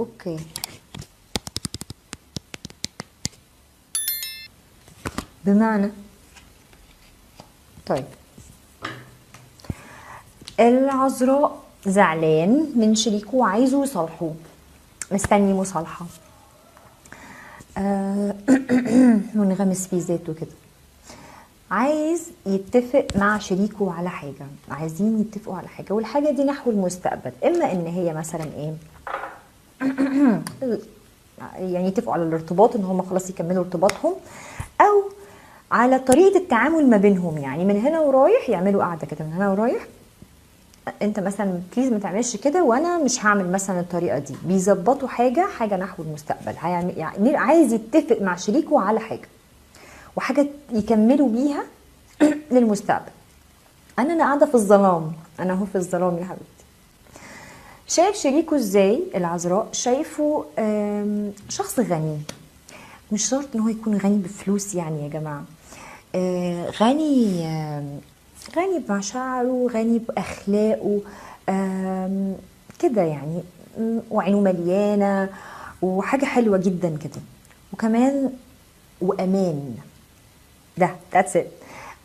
أوكي. بمعنى؟ طيب. العذراء زعلان من شريكه وعايزه يصالحوه. مستني مصالحة. آه، منغمس في ذاته كده. عايز يتفق مع شريكه على حاجة. عايزين يتفقوا على حاجة والحاجة دي نحو المستقبل. إما إن هي مثلا إيه؟ يعني يتفقوا على الارتباط إن هم خلاص يكملوا ارتباطهم أو على طريقة التعامل ما بينهم. يعني من هنا ورايح يعملوا قاعدة كده. من هنا ورايح أنت مثلا بليز ما تعملش كده وأنا مش هعمل مثلا الطريقة دي. بيظبطوا حاجة حاجة نحو المستقبل. يعني عايز يتفق مع شريكه على حاجة وحاجة يكملوا بيها للمستقبل. أنا أنا قاعدة في الظلام. أنا أهو في الظلام يا حبيبتي. شايف شريكه إزاي العذراء شايفه شخص غني. مش شرط إن هو يكون غني بفلوس يعني يا جماعة. آه، غني غني بمشاعره غني بأخلاقه كده يعني. وعينه مليانة وحاجة حلوة جدا كده. وكمان وأمان. ده that's it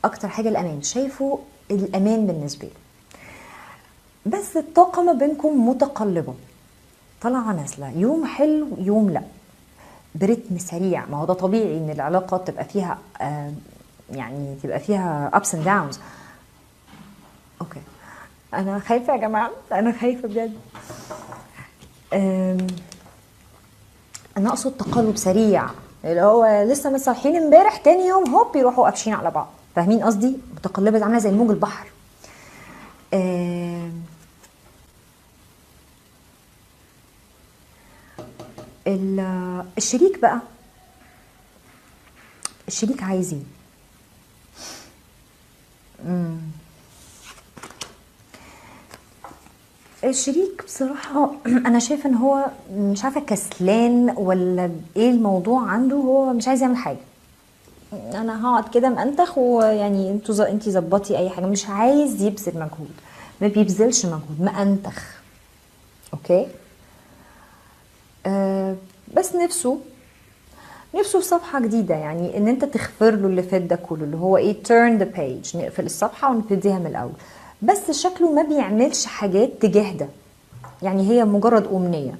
أكتر حاجة الأمان. شايفه الأمان بالنسبة له. بس الطاقة ما بينكم متقلبة. طالعة نازلة. يوم حلو يوم لا. برتم سريع. ما هو ده طبيعي إن العلاقة تبقى فيها آه، يعني تبقى فيها ups and downs. okay. أنا خايفة يا جماعة. أنا خايفة بجد. أنا أقصد تقلب سريع. اللي هو لسه متصالحين امبارح تاني يوم هوب يروحوا قافشين على بعض. فاهمين قصدي؟ متقلبة عاملة زي موج البحر. آم، الشريك بقى. الشريك عايز إيه. الشريك بصراحة أنا شايفة إن هو مش عارفة كسلان ولا إيه الموضوع عنده. هو مش عايز يعمل حاجة. أنا هقعد كده مأنتخ ويعني أنتوا ز- أنتي ظبطي أي حاجة. مش عايز يبذل مجهود. ما بيبذلش مجهود. مأنتخ أوكي؟ آه بس نفسه نفسه في صفحة جديدة يعني إن أنت تغفر له اللي فات ده كله اللي هو إيه turn the page نقفل الصفحة ونبتديها من الأول. بس شكله ما بيعملش حاجات تجاه ده. يعني هي مجرد أمنية.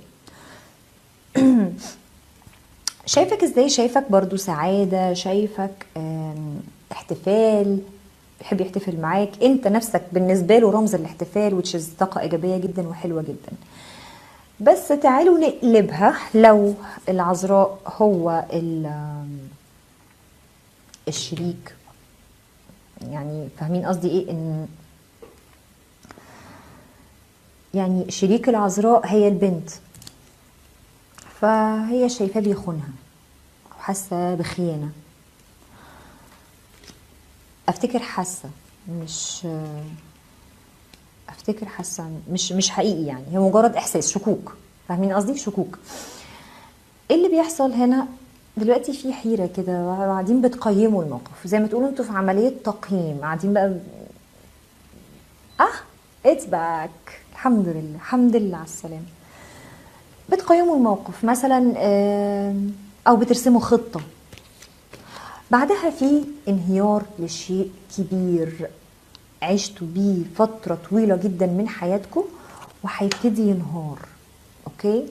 شايفك إزاي؟ شايفك برضو سعادة شايفك احتفال بيحب يحتفل معاك. أنت نفسك بالنسبة له رمز الاحتفال which is طاقة إيجابية جدا وحلوة جدا. بس تعالوا نقلبها. لو العذراء هو ال- الشريك. يعني فاهمين قصدي إيه؟ إن يعني شريك العذراء هي البنت فهي شايفاه بيخونها أو حاسه بخيانة. أفتكر حاسة مش أفتكر حاسة مش مش حقيقي يعني. هي مجرد إحساس شكوك. فاهمين قصدي؟ شكوك. إيه اللي بيحصل هنا؟ دلوقتي في حيرة كده قاعدين بتقيموا الموقف. زي ما تقولوا أنتوا في عملية تقييم قاعدين بقى آه it's back الحمد لله الحمد لله على السلامة. بتقيموا الموقف. مثلا أو بترسموا خطة. بعدها في انهيار لشيء كبير. عشتوا بيه فترة طويلة جدا من حياتكم وهيبتدي ينهار أوكي؟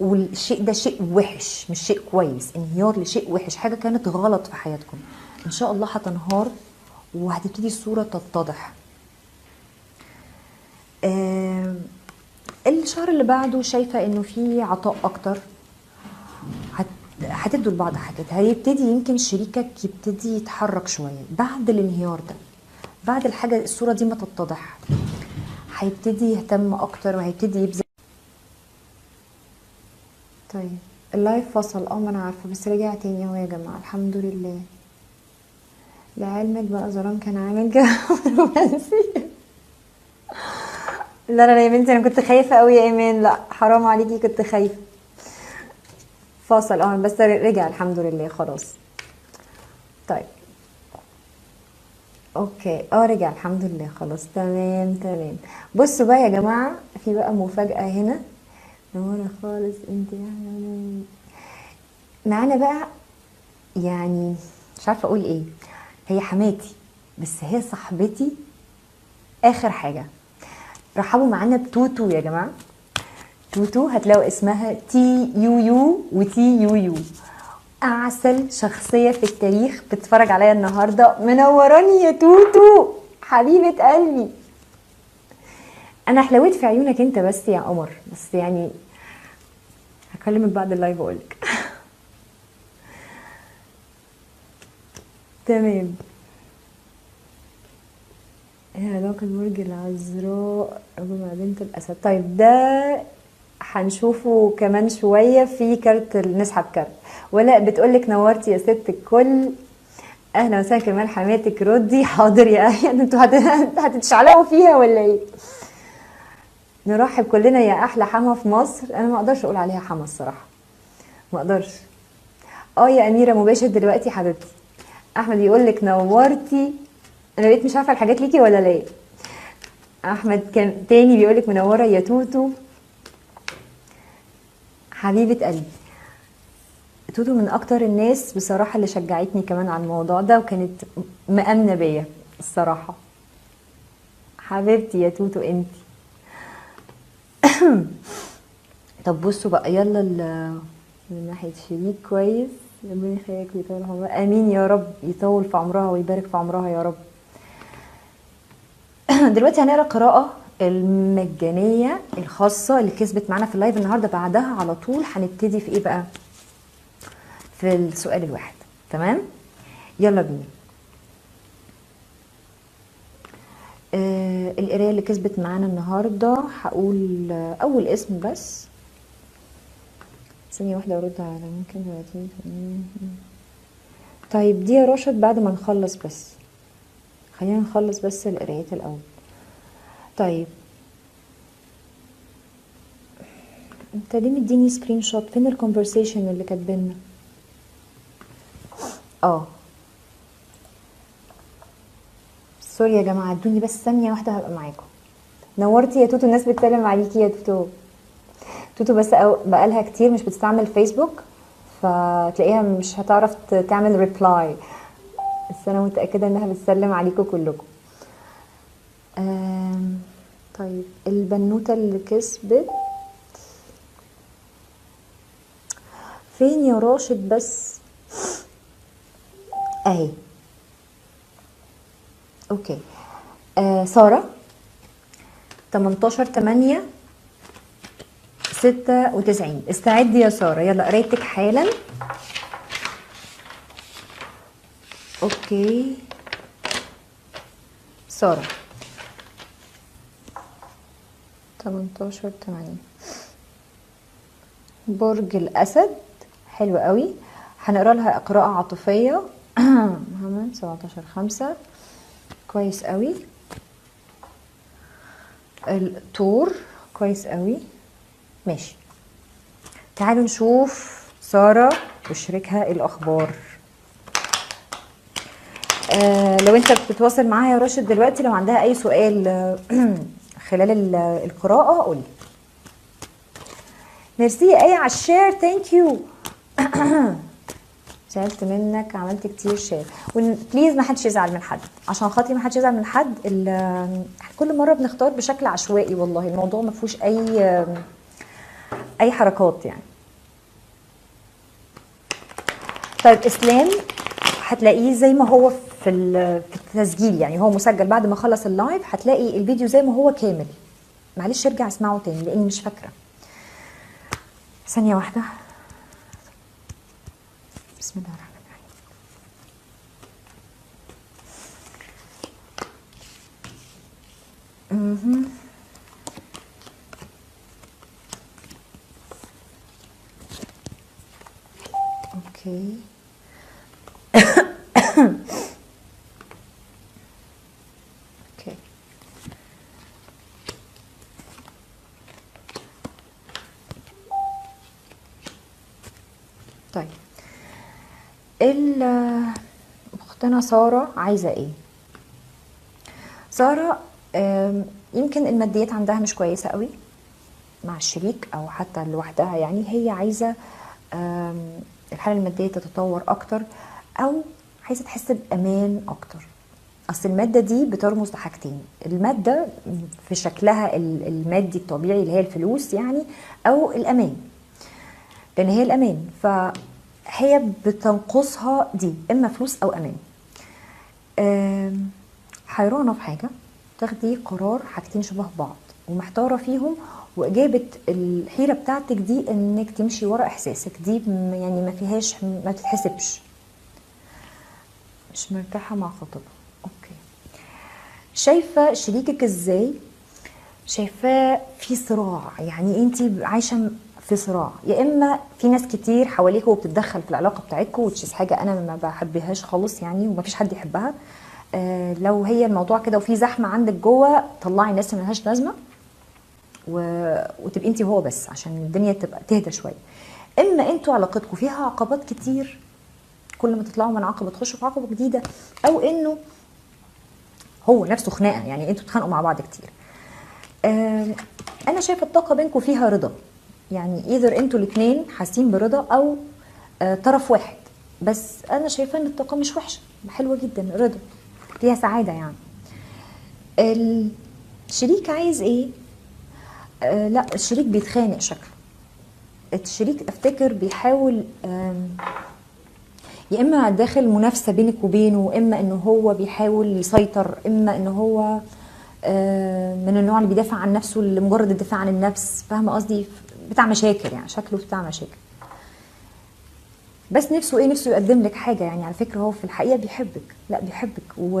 والشيء ده شيء وحش مش شيء كويس. انهيار لشيء وحش حاجة كانت غلط في حياتكم. إن شاء الله هتنهار وهتبتدي الصورة تتضح. آم، الشهر اللي بعده شايفة إنه في عطاء أكتر. هت- هتدوا لبعض حاجات. هيبتدي يمكن شريكك يبتدي يتحرك شوية. بعد الانهيار ده بعد الحاجة الصورة دي ما تتضح. هيبتدي يهتم أكتر وهيبتدي يبذل طيب اللايف فصل أه ما أنا عارفة بس رجع تاني أهو يا جماعة. الحمد لله. لعلمك بقى زران كان عامل كده. رومانسي لا لا يا بنتي أنا كنت خايفة قوي يا إيمان. لا حرام عليكي كنت خايفة. فاصل أه بس رجع الحمد لله خلاص. طيب. okay. أه رجع. الحمد لله. خلاص. تمام تمام. بصوا بقى يا جماعة في بقى مفاجأة هنا. نورة خالص. انت يعني معانا بقى يعني مش عارفة أقول إيه. هي حماتي بس هي صاحبتي آخر حاجة. رحبوا معانا بتوتو يا جماعة. توتو هتلاقوا اسمها T U U و T U U أعسل شخصيه في التاريخ بتتفرج عليا النهارده. منوراني يا توتو. حبيبة قلبي. أنا حلويت في عيونك أنت بس يا قمر. بس يعني هكلمك بعد ال live اقولك تمام. إيه علاقة برج العذراء مع بنت الأسد؟ طيب ده هنشوفه كمان شوية في كارت نسحب كارت. ولا بتقولك نورتي يا ست الكل. أهلا وسهلا كمان حماتك ردي حاضر يا إيه أنتوا هت- هتتشعلقوا فيها ولا إيه؟ نرحب كلنا يا أحلى حما في مصر. أنا ما أقدرش أقول عليها حما الصراحة. ما أقدرش. آه يا أميرة مباشر دلوقتي حبيبتي. أحمد يقول لك نورتي. أنا بقيت مش عارفة الحاجات ليكي ولا لا أحمد كان تاني بيقول لك منورة يا توتو. حبيبة قلبي. توتو من أكتر الناس بصراحة اللي شجعتني كمان على الموضوع ده وكانت مأمنة بيا الصراحة. حبيبتي يا توتو أنتي. طب بصوا بقى يلا من ناحية شريك كويس. ربنا يخليك ويطول عمرها. آمين يا رب يطول في عمرها ويبارك في عمرها يا رب. دلوقتي هنقرأ قراءة المجانية الخاصة اللي كسبت معانا في اللايف النهاردة بعدها على طول هنبتدي في إيه بقى؟ في السؤال الواحد. تمام؟ يلا بينا. آه القراية اللي كسبت معانا النهاردة هقول أول اسم بس. ثانية واحدة أرد على ممكن 30 طيب دي يا راشد بعد ما نخلص بس. خلينا نخلص بس القرايات الأول. طيب. انت ليه مديني screenshot فين ال conversation اللي كاتبيننا آه. sorry يا جماعة ادوني بس ثانية واحدة هبقى معاكم. نورتي يا توتو الناس بتسلم عليكي يا توتو. توتو بس بقالها كتير مش بتستعمل فيسبوك فتلاقيها مش هتعرف تعمل reply بس أنا متأكدة إنها بتسلم عليكم كلكم. طيب البنوتة اللي كسبت. فين يا راشد بس؟ اهي. okay. آه سارة. 18 8 96 استعدي يا سارة. يلا قرايتك حالا. أوكي. سارة. 18 8 برج الأسد. حلو قوي. هنقرأ لها قراءه عاطفية. محمد 17 5 كويس قوي. الطور. كويس قوي. ماشي. تعالوا نشوف سارة وشريكها الأخبار. آه لو أنت بتتواصل معاها يا راشد دلوقتي لو عندها أي سؤال خلال ال- القراءة. قولي. ميرسي آية على ال share. thank you زعلت منك عملت كتير share. و please ما حدش يزعل من حد. عشان خاطري ما حدش يزعل من حد كل مرة بنختار بشكل عشوائي والله. الموضوع ما فيهوش اي أي حركات يعني. طيب إسلام هتلاقيه زي ما هو في ال- في التسجيل. يعني هو مسجل. بعد ما خلص ال live هتلاقي الفيديو زي ما هو كامل. معلش ارجع اسمعه تاني لاني مش فاكرة. ثانية واحدة. بسم الله الرحمن الرحيم مهم. أوكي أوكي طيب. اختنا سارة عايزة إيه؟ سارة يمكن الماديات عندها مش كويسة قوي مع الشريك أو حتى لوحدها يعني هي عايزة الحالة المادية تتطور أكتر أو عايزة تحس بأمان أكتر. أصل المادة دي بترمز لحاجتين المادة في شكلها ال- المادي الطبيعي اللي هي الفلوس يعني أو الأمان. لأن هي الأمان فهي بتنقصها دي إما فلوس أو أمان. حيرانة في حاجة تاخدي قرار حاجتين شبه بعض ومحتارة فيهم وإجابة الحيرة بتاعتك دي إنك تمشي ورا إحساسك. دي يعني ما فيهاش ما تتحسبش. مش مرتاحة مع خطيبها. أوكي. شايفة شريكك إزاي؟ شايفاه في صراع يعني انت عايشة في صراع. يا إما في ناس كتير حواليك وبتتدخل في العلاقة بتاعتكم وتشيز حاجة أنا ما بحبهاش خالص يعني وما فيش حد يحبها. آه لو هي الموضوع كده وفي زحمة عندك جوه طلعي الناس اللي ملهاش لازمة و... وتبقي انت وهو بس عشان الدنيا تبقى تهدى شوية. إما أنتوا علاقتكم فيها عقبات كتير. كل ما تطلعوا من عقبة تخشوا في عقبة جديدة. أو إنه هو نفسه خناقة يعني أنتوا بتتخانقوا مع بعض كتير. آم، أنا شايفة الطاقة بينكم فيها رضا. يعني ايذر أنتوا الاثنين حاسين برضا أو آه، طرف واحد. بس أنا شايفة ان الطاقة مش وحشة حلوة جدا رضا. فيها سعادة يعني. الشريك عايز إيه؟ آه لا الشريك بيتخانق شكله. الشريك افتكر بيحاول يا إما داخل منافسة بينك وبينه إما انه هو بيحاول يسيطر إما انه هو من النوع اللي بيدافع عن نفسه لمجرد الدفاع عن النفس. فاهمة قصدي؟ بتاع مشاكل يعني شكله بتاع مشاكل. بس نفسه إيه نفسه يقدم لك حاجة يعني على فكرة هو في الحقيقة بيحبك لأ بيحبك. و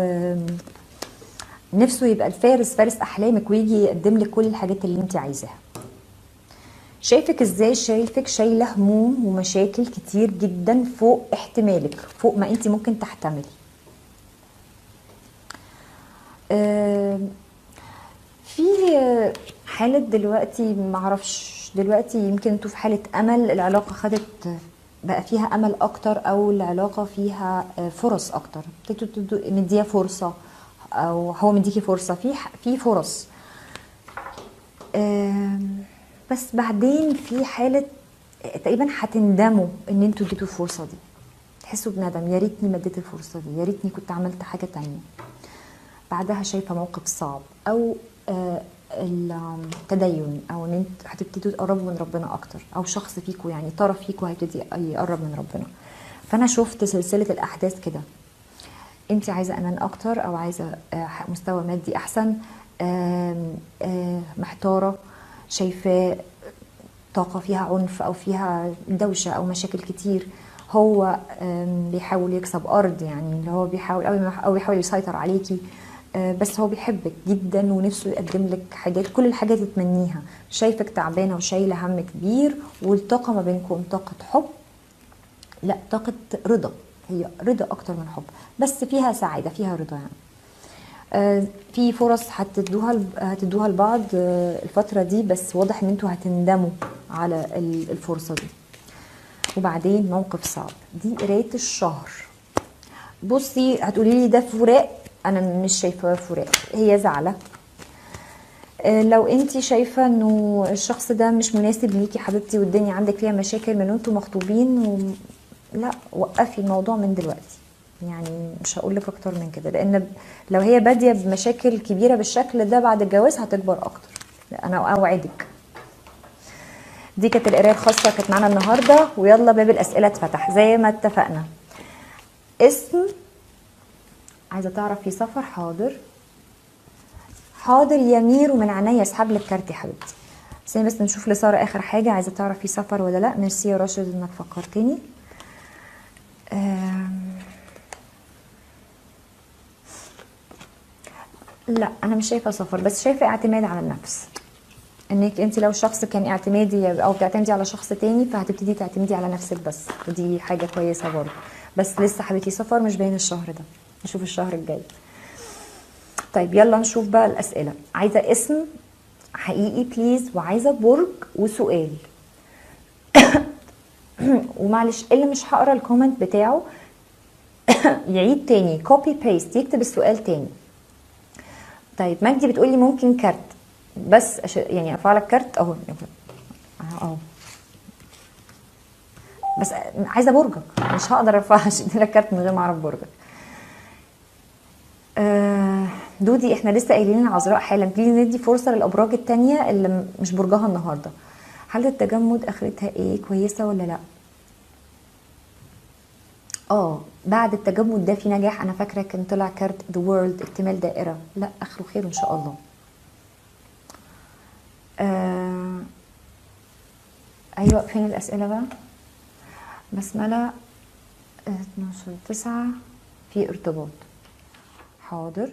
نفسه يبقى الفارس فارس أحلامك ويجي يقدم لك كل الحاجات اللي أنت عايزاها. شايفك إزاي؟ شايفك شايلة هموم ومشاكل كتير جدا فوق احتمالك فوق ما أنت ممكن تحتملي. آم، في حالة دلوقتي معرفش دلوقتي يمكن أنتوا في حالة أمل العلاقة خدت بقى فيها أمل أكتر أو العلاقة فيها فرص أكتر؟ ابتدوا تدوا مديها فرصة أو هو مديكي فرصة في في فرص. بس بعدين في حالة تقريبا هتندموا إن أنتوا اديتوا الفرصة دي. تحسوا بندم يا ريتني ما اديت الفرصة دي يا ريتني كنت عملت حاجة تانية. بعدها شايفة موقف صعب أو آه، التدين أو إن أنت هتبتدوا تقربوا من ربنا أكتر أو شخص فيكم يعني طرف فيكم هيبتدي يقرب من ربنا. فأنا شفت سلسلة الأحداث كده. أنت عايزة أمان أكتر أو عايزة آه، مستوى مادي أحسن آه، محتارة شايفاه طاقة فيها عنف أو فيها دوشة أو مشاكل كتير هو بيحاول يكسب أرض يعني اللي هو بيحاول أو بيحاول يسيطر عليكي. بس هو بيحبك جدا ونفسه يقدم لك حاجات كل الحاجات اللي تتمنيها شايفك تعبانة وشايلة هم كبير والطاقة ما بينكم طاقة حب. لا طاقة رضا. هي رضا أكتر من حب بس فيها سعادة فيها رضا يعني. آه، في فرص هتدوها هتدوها لبعض آه، الفترة دي بس واضح إن أنتوا هتندموا على ال- الفرصة دي. وبعدين موقف صعب. دي قراية الشهر. بصي هتقولي لي ده فراق؟ أنا مش شايفاه فراق هي زعلة. آه، لو انت شايفة إنه الشخص ده مش مناسب ليكي حبيبتي والدنيا عندك فيها مشاكل من وانتوا مخطوبين و... لا وقفي الموضوع من دلوقتي. يعني مش هقول لك أكتر من كده لأن لو هي بادية بمشاكل كبيرة بالشكل ده بعد الجواز هتكبر أكتر. أنا أوعدك. دي كانت القراية الخاصة كانت معانا النهارده. ويلا باب الأسئلة اتفتح. زي ما اتفقنا. اسم عايزة تعرف في سفر حاضر. حاضر يمير ومن عينيا اسحب لك كارت يا حبيبتي. بس بس نشوف لسارة آخر حاجة. عايزة تعرف في سفر ولا لأ؟ ميرسي يا راشد إنك فكرتني. لأ أنا مش شايفة سفر بس شايفة اعتماد على النفس. إنك أنت لو شخص كان اعتمادي أو بتعتمدي على شخص تاني فهتبتدي تعتمدي على نفسك بس. ودي حاجة كويسة برضه. بس لسه حبيبتي سفر مش باين الشهر ده. نشوف الشهر الجاي. طيب يلا نشوف بقى الأسئلة. عايزة اسم حقيقي please وعايزة برج وسؤال. ومعلش اللي مش هقرأ ال comment بتاعه؟ يعيد تاني copy paste يكتب السؤال تاني. طيب مجدي بتقولي ممكن كارت. بس أش... يعني أرفع لك كارت؟ أهو. أهو. بس عايزة برجك. مش هقدر ارفع لك كارت من غير ما أعرف برجك آه، دودي إحنا لسه قايلين العذراء حالا. please ندي فرصة للأبراج التانية اللي مش برجها النهارده. هل التجمد آخرتها إيه؟ كويسة ولا لأ؟ آه بعد التجمد ده في نجاح. أنا فاكرة كان طلع كارت ذا وورلد اكتمال دائرة. لأ آخره خير إن شاء الله. آه أيوه فين الأسئلة بقى؟ بسملة آه، 12 9 في ارتباط. حاضر.